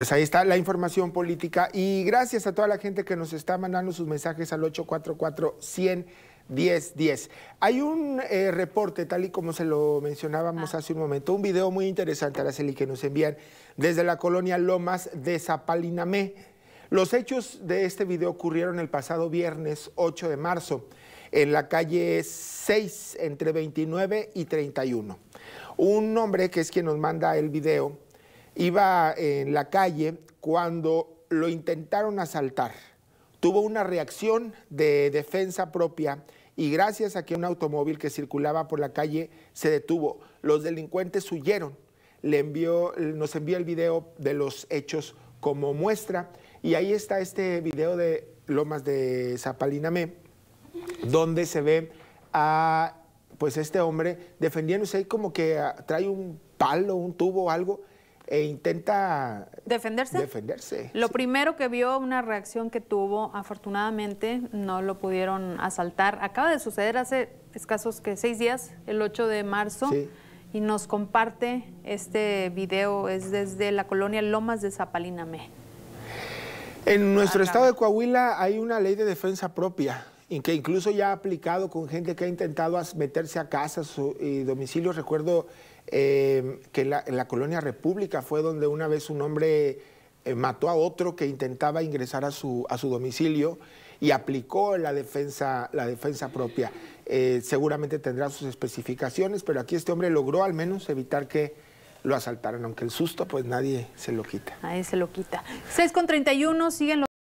Pues ahí está la información política y gracias a toda la gente que nos está mandando sus mensajes al 844-100-1010. Hay un eh, reporte, tal y como se lo mencionábamos hace un momento, un video muy interesante, Araceli, que nos envían desde la colonia Lomas de Zapalinamé. Los hechos de este video ocurrieron el pasado viernes 8 de marzo en la calle 6 entre 29 y 31. Un hombre que es quien nos manda el video Iba en la calle cuando lo intentaron asaltar. Tuvo una reacción de defensa propia y gracias a que un automóvil que circulaba por la calle se detuvo, los delincuentes huyeron. Le envió, nos envió el video de los hechos como muestra y ahí está este video de Lomas de Zapalinamé, donde se ve a pues este hombre defendiéndose como que trae un palo, un tubo, algo e intenta defenderse. defenderse. Lo primero que vio, una reacción que tuvo, afortunadamente no lo pudieron asaltar. Acaba de suceder hace escasos que seis días, el 8 de marzo. Y nos comparte este video, es desde la colonia Lomas de Zapalinamé. En nuestro estado de Coahuila hay una ley de defensa propia, en que incluso ya ha aplicado con gente que ha intentado meterse a casas y domicilios. Recuerdo eh, que la, en la colonia República fue donde una vez un hombre eh, mató a otro que intentaba ingresar a su, a su domicilio y aplicó la defensa, la defensa propia. Eh, seguramente tendrá sus especificaciones, pero aquí este hombre logró al menos evitar que lo asaltaran, aunque el susto pues nadie se lo quita. Nadie se lo quita. 6 con 31, siguen los